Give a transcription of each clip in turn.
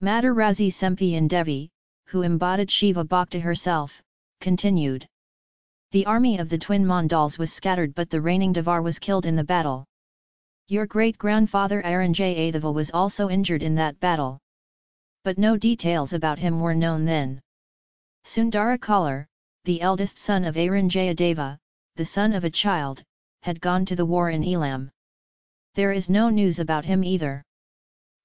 Madarazi Sempian Devi, who embodied Shiva Bhakti herself, continued. The army of the twin Mandals was scattered but the reigning Devar was killed in the battle. Your great-grandfather Aranjayadeva was also injured in that battle. But no details about him were known then. Sundara Kalar, the eldest son of Aranjayadeva, the son of a child, had gone to the war in Elam. There is no news about him either.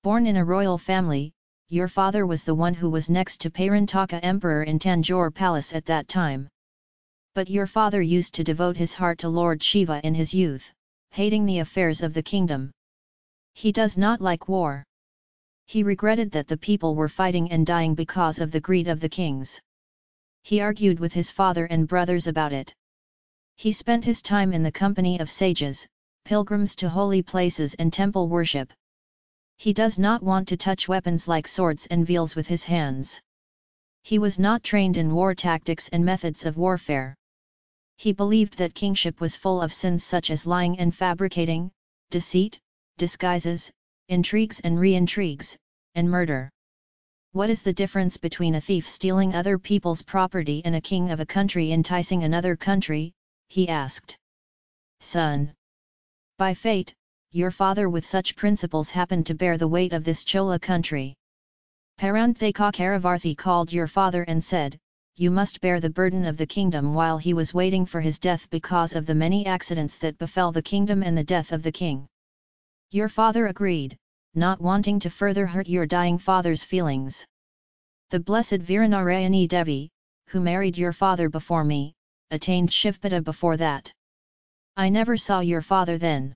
Born in a royal family, your father was the one who was next to Parantaka emperor in Tanjore palace at that time. But your father used to devote his heart to Lord Shiva in his youth, hating the affairs of the kingdom. He does not like war. He regretted that the people were fighting and dying because of the greed of the kings. He argued with his father and brothers about it. He spent his time in the company of sages, pilgrims to holy places and temple worship. He does not want to touch weapons like swords and veils with his hands. He was not trained in war tactics and methods of warfare. He believed that kingship was full of sins such as lying and fabricating, deceit, disguises, intrigues and re-intrigues, and murder. What is the difference between a thief stealing other people's property and a king of a country enticing another country? he asked. Son! By fate, your father with such principles happened to bear the weight of this Chola country. Paranthaka Karavarthi called your father and said, you must bear the burden of the kingdom while he was waiting for his death because of the many accidents that befell the kingdom and the death of the king. Your father agreed, not wanting to further hurt your dying father's feelings. The blessed Viranarayani Devi, who married your father before me, attained Shivpada before that. I never saw your father then.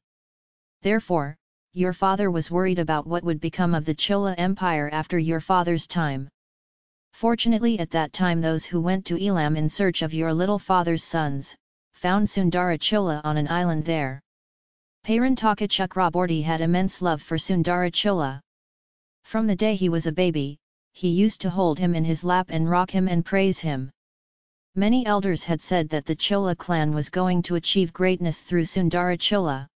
Therefore, your father was worried about what would become of the Chola Empire after your father's time. Fortunately at that time those who went to Elam in search of your little father's sons, found Sundara Chola on an island there. Parantaka Chakraborty had immense love for Sundara Chola. From the day he was a baby, he used to hold him in his lap and rock him and praise him. Many elders had said that the Chola clan was going to achieve greatness through Sundara Chola.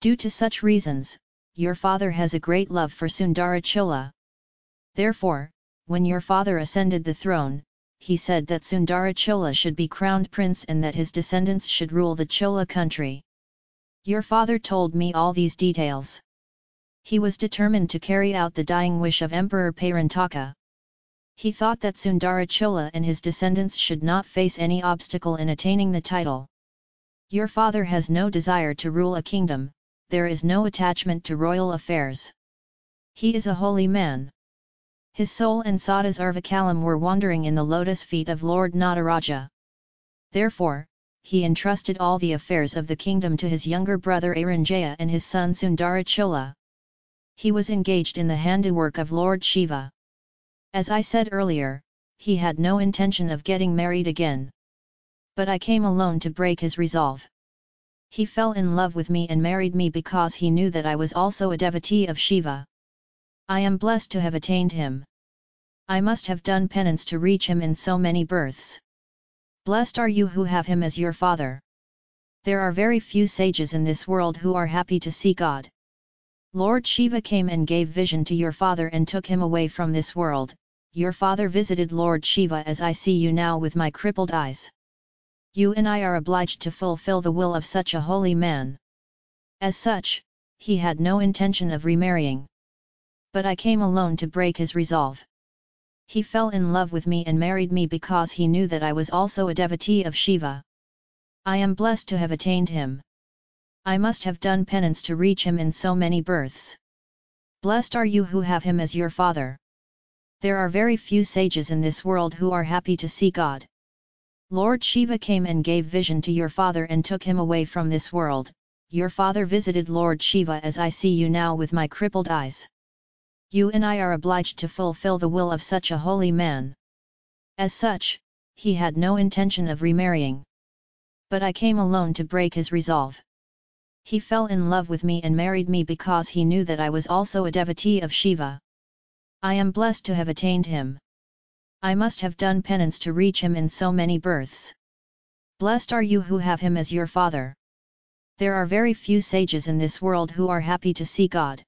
Due to such reasons, your father has a great love for Sundara Chola. Therefore, when your father ascended the throne, he said that Sundara Chola should be crowned prince and that his descendants should rule the Chola country. Your father told me all these details. He was determined to carry out the dying wish of Emperor Parantaka. He thought that Sundara Chola and his descendants should not face any obstacle in attaining the title. Your father has no desire to rule a kingdom, there is no attachment to royal affairs. He is a holy man. His soul and Sada's Arvakalam were wandering in the lotus feet of Lord Nataraja. Therefore, he entrusted all the affairs of the kingdom to his younger brother Aranjaya and his son Sundara Chola. He was engaged in the handiwork of Lord Shiva. As I said earlier, he had no intention of getting married again. But I came alone to break his resolve. He fell in love with me and married me because he knew that I was also a devotee of Shiva. I am blessed to have attained him. I must have done penance to reach him in so many births. Blessed are you who have him as your father. There are very few sages in this world who are happy to see God. Lord Shiva came and gave vision to your father and took him away from this world, your father visited Lord Shiva as I see you now with my crippled eyes. You and I are obliged to fulfill the will of such a holy man. As such, he had no intention of remarrying. But I came alone to break his resolve. He fell in love with me and married me because he knew that I was also a devotee of Shiva. I am blessed to have attained him. I must have done penance to reach him in so many births. Blessed are you who have him as your father. There are very few sages in this world who are happy to see God. Lord Shiva came and gave vision to your father and took him away from this world, your father visited Lord Shiva as I see you now with my crippled eyes. You and I are obliged to fulfill the will of such a holy man. As such, he had no intention of remarrying. But I came alone to break his resolve. He fell in love with me and married me because he knew that I was also a devotee of Shiva. I am blessed to have attained him. I must have done penance to reach him in so many births. Blessed are you who have him as your father. There are very few sages in this world who are happy to see God.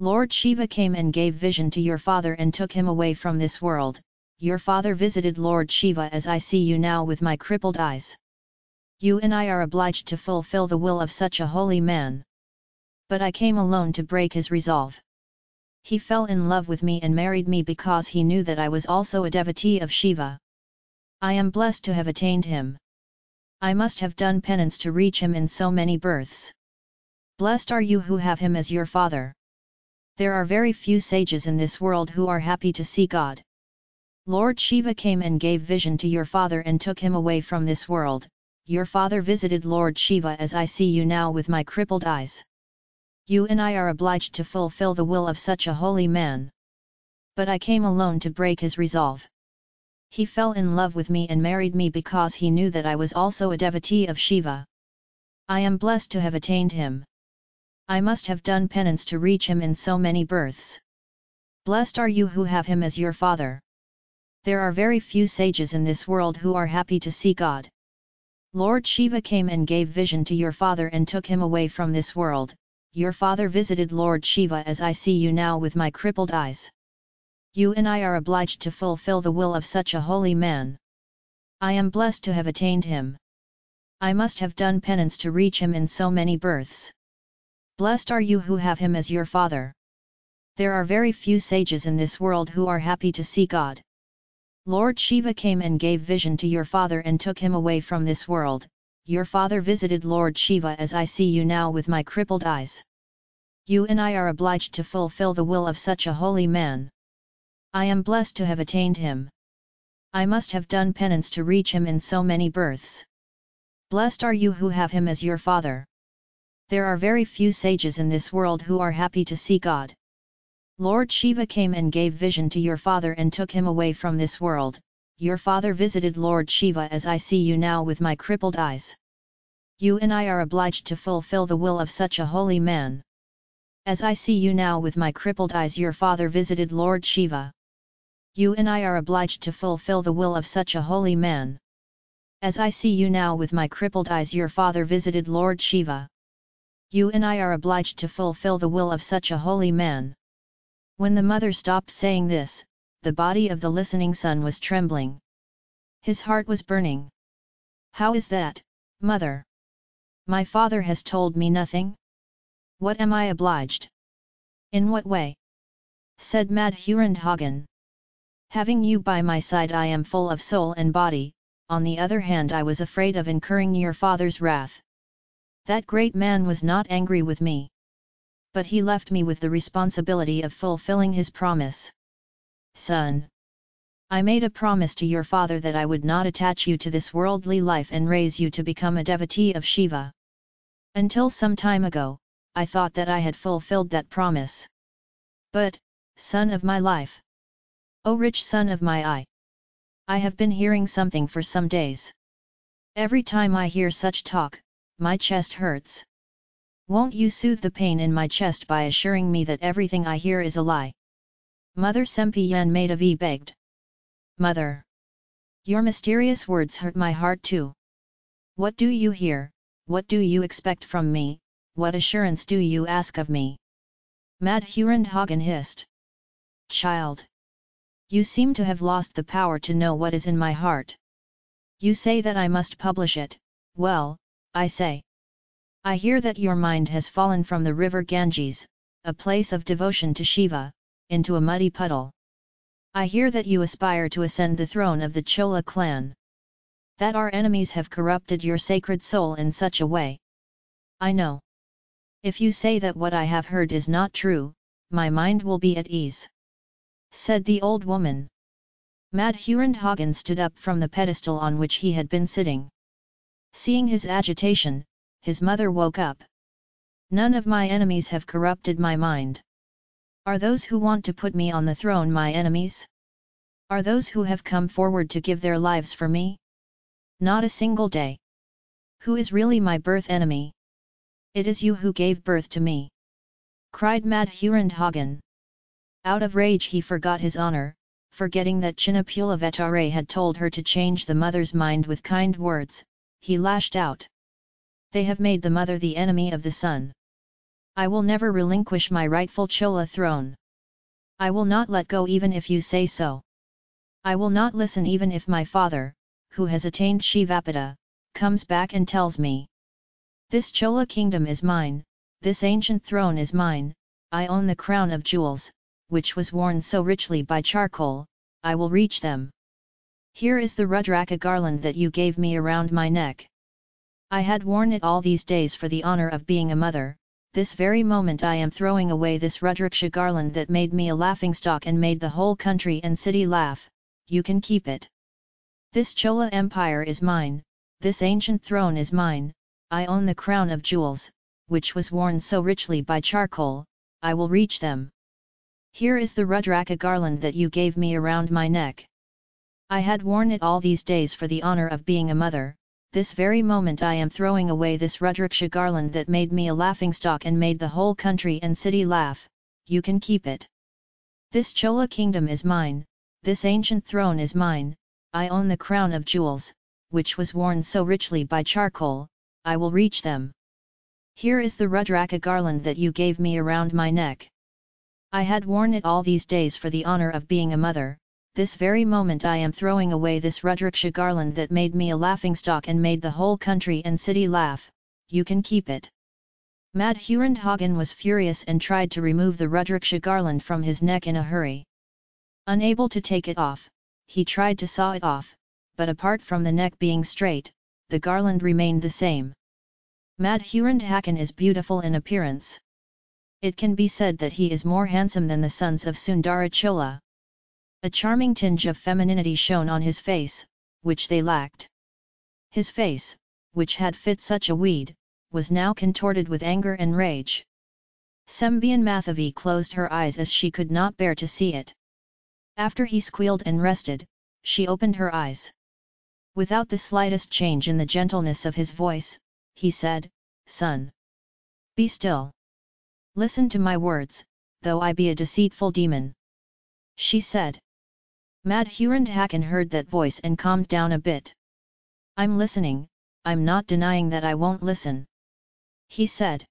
Lord Shiva came and gave vision to your father and took him away from this world, your father visited Lord Shiva as I see you now with my crippled eyes. You and I are obliged to fulfill the will of such a holy man. But I came alone to break his resolve. He fell in love with me and married me because he knew that I was also a devotee of Shiva. I am blessed to have attained him. I must have done penance to reach him in so many births. Blessed are you who have him as your father. There are very few sages in this world who are happy to see God. Lord Shiva came and gave vision to your father and took him away from this world, your father visited Lord Shiva as I see you now with my crippled eyes. You and I are obliged to fulfill the will of such a holy man. But I came alone to break his resolve. He fell in love with me and married me because he knew that I was also a devotee of Shiva. I am blessed to have attained him. I must have done penance to reach him in so many births. Blessed are you who have him as your father. There are very few sages in this world who are happy to see God. Lord Shiva came and gave vision to your father and took him away from this world, your father visited Lord Shiva as I see you now with my crippled eyes. You and I are obliged to fulfill the will of such a holy man. I am blessed to have attained him. I must have done penance to reach him in so many births. Blessed are you who have him as your father. There are very few sages in this world who are happy to see God. Lord Shiva came and gave vision to your father and took him away from this world, your father visited Lord Shiva as I see you now with my crippled eyes. You and I are obliged to fulfill the will of such a holy man. I am blessed to have attained him. I must have done penance to reach him in so many births. Blessed are you who have him as your father. There are very few sages in this world who are happy to see God. Lord Shiva came and gave vision to your father and took him away from this world, your father visited Lord Shiva as I see you now with my crippled eyes. You and I are obliged to fulfill the will of such a holy man. As I see you now with my crippled eyes your father visited Lord Shiva. You and I are obliged to fulfill the will of such a holy man. As I see you now with my crippled eyes your father visited Lord Shiva. You and I are obliged to fulfill the will of such a holy man. When the mother stopped saying this, the body of the listening son was trembling. His heart was burning. How is that, mother? My father has told me nothing? What am I obliged? In what way? Said Mad Madhurandhagen. Having you by my side I am full of soul and body, on the other hand I was afraid of incurring your father's wrath. That great man was not angry with me but he left me with the responsibility of fulfilling his promise. Son! I made a promise to your father that I would not attach you to this worldly life and raise you to become a devotee of Shiva. Until some time ago, I thought that I had fulfilled that promise. But, son of my life! O rich son of my eye! I have been hearing something for some days. Every time I hear such talk, my chest hurts. Won't you soothe the pain in my chest by assuring me that everything I hear is a lie? Mother Sempiyan Madhavi begged. Mother! Your mysterious words hurt my heart too. What do you hear, what do you expect from me, what assurance do you ask of me? Madhurandhagen hissed. Child! You seem to have lost the power to know what is in my heart. You say that I must publish it, well, I say. I hear that your mind has fallen from the river Ganges, a place of devotion to Shiva, into a muddy puddle. I hear that you aspire to ascend the throne of the Chola clan. That our enemies have corrupted your sacred soul in such a way. I know. If you say that what I have heard is not true, my mind will be at ease. Said the old woman. Madhurandhagen stood up from the pedestal on which he had been sitting. Seeing his agitation, his mother woke up. None of my enemies have corrupted my mind. Are those who want to put me on the throne my enemies? Are those who have come forward to give their lives for me? Not a single day. Who is really my birth enemy? It is you who gave birth to me. Cried Madhurandhagen. Out of rage he forgot his honor, forgetting that Chinnapulavetare had told her to change the mother's mind with kind words, he lashed out. They have made the mother the enemy of the son. I will never relinquish my rightful Chola throne. I will not let go even if you say so. I will not listen even if my father, who has attained Shivapada, comes back and tells me. This Chola kingdom is mine, this ancient throne is mine, I own the crown of jewels, which was worn so richly by charcoal, I will reach them. Here is the Rudraksha garland that you gave me around my neck. I had worn it all these days for the honor of being a mother, this very moment I am throwing away this Rudraksha garland that made me a laughingstock and made the whole country and city laugh, you can keep it. This Chola empire is mine, this ancient throne is mine, I own the crown of jewels, which was worn so richly by charcoal, I will reach them. Here is the Rudraksha garland that you gave me around my neck. I had worn it all these days for the honor of being a mother, this very moment I am throwing away this Rudraksha garland that made me a laughingstock and made the whole country and city laugh, you can keep it. This Chola kingdom is mine, this ancient throne is mine, I own the crown of jewels, which was worn so richly by charcoal, I will reach them. Here is the Rudraksha garland that you gave me around my neck. I had worn it all these days for the honor of being a mother, this very moment I am throwing away this Rudraksha garland that made me a laughingstock and made the whole country and city laugh, you can keep it. Madhurandhagan was furious and tried to remove the Rudraksha garland from his neck in a hurry. Unable to take it off, he tried to saw it off, but apart from the neck being straight, the garland remained the same. Madhurandhakan is beautiful in appearance. It can be said that he is more handsome than the sons of Sundara Chola. A charming tinge of femininity shone on his face, which they lacked. His face, which had fit such a weed, was now contorted with anger and rage. Sembian Mathavi closed her eyes as she could not bear to see it. After he squealed and rested, she opened her eyes. Without the slightest change in the gentleness of his voice, he said, Son! Be still! Listen to my words, though I be a deceitful demon. She said. Madhurandhakan heard that voice and calmed down a bit. I'm listening, I'm not denying that I won't listen. He said.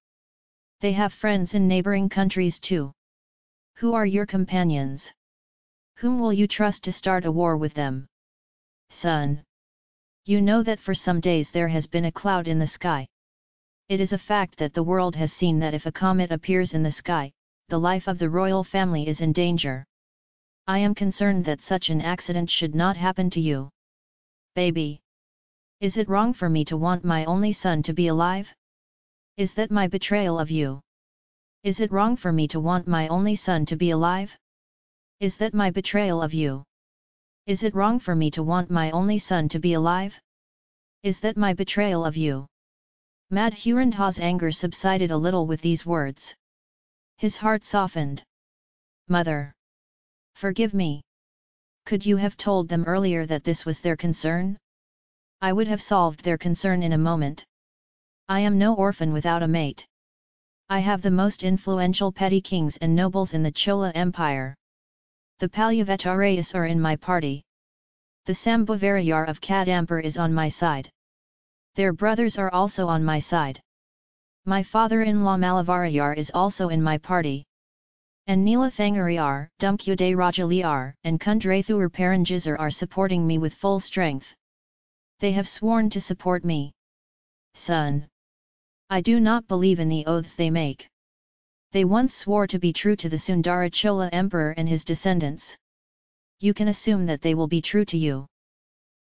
They have friends in neighboring countries too. Who are your companions? Whom will you trust to start a war with them? Son! You know that for some days there has been a cloud in the sky. It is a fact that the world has seen that if a comet appears in the sky, the life of the royal family is in danger. I am concerned that such an accident should not happen to you. Baby! Is it wrong for me to want my only son to be alive? Is that my betrayal of you? Is it wrong for me to want my only son to be alive? Is that my betrayal of you? Is it wrong for me to want my only son to be alive? Is that my betrayal of you? Madhurandha's anger subsided a little with these words. His heart softened. Mother! Forgive me. Could you have told them earlier that this was their concern? I would have solved their concern in a moment. I am no orphan without a mate. I have the most influential petty kings and nobles in the Chola Empire. The Palyavatarayas are in my party. The Sambhavarayar of Kadampur is on my side. Their brothers are also on my side. My father-in-law Malavarayar is also in my party and Neelathangariyar, Dumkyuday Rajaliyar, and Kundrathur Paranjizar are supporting me with full strength. They have sworn to support me. Son! I do not believe in the oaths they make. They once swore to be true to the Sundara Chola emperor and his descendants. You can assume that they will be true to you.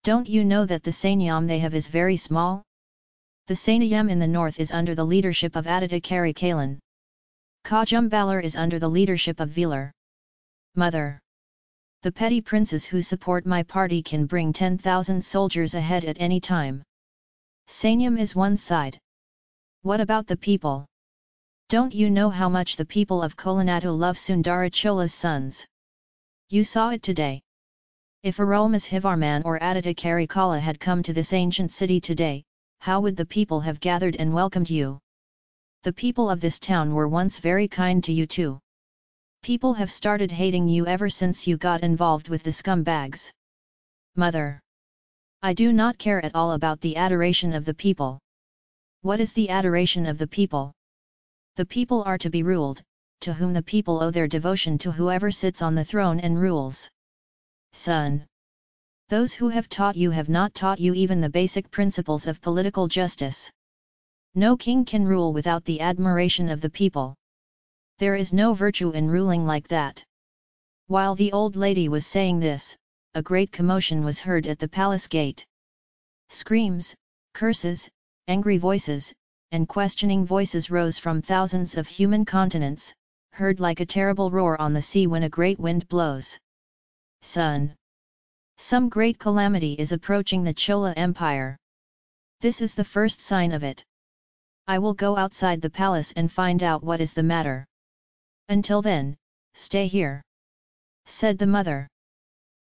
Don't you know that the Sanyam they have is very small? The Sanyam in the north is under the leadership of Aditya Kari Kalan. Kajumbalar is under the leadership of Velar. Mother. The petty princes who support my party can bring 10,000 soldiers ahead at any time. Sanyam is one side. What about the people? Don't you know how much the people of Kolanatu love Sundara Chola's sons? You saw it today. If Arulmozhivarman or Aditya Karikala had come to this ancient city today, how would the people have gathered and welcomed you? The people of this town were once very kind to you too. People have started hating you ever since you got involved with the scumbags. Mother. I do not care at all about the adoration of the people. What is the adoration of the people? The people are to be ruled, to whom the people owe their devotion to whoever sits on the throne and rules. Son. Those who have taught you have not taught you even the basic principles of political justice. No king can rule without the admiration of the people. There is no virtue in ruling like that. While the old lady was saying this, a great commotion was heard at the palace gate. Screams, curses, angry voices, and questioning voices rose from thousands of human continents, heard like a terrible roar on the sea when a great wind blows. Son! Some great calamity is approaching the Chola Empire. This is the first sign of it. I will go outside the palace and find out what is the matter. Until then, stay here. Said the mother.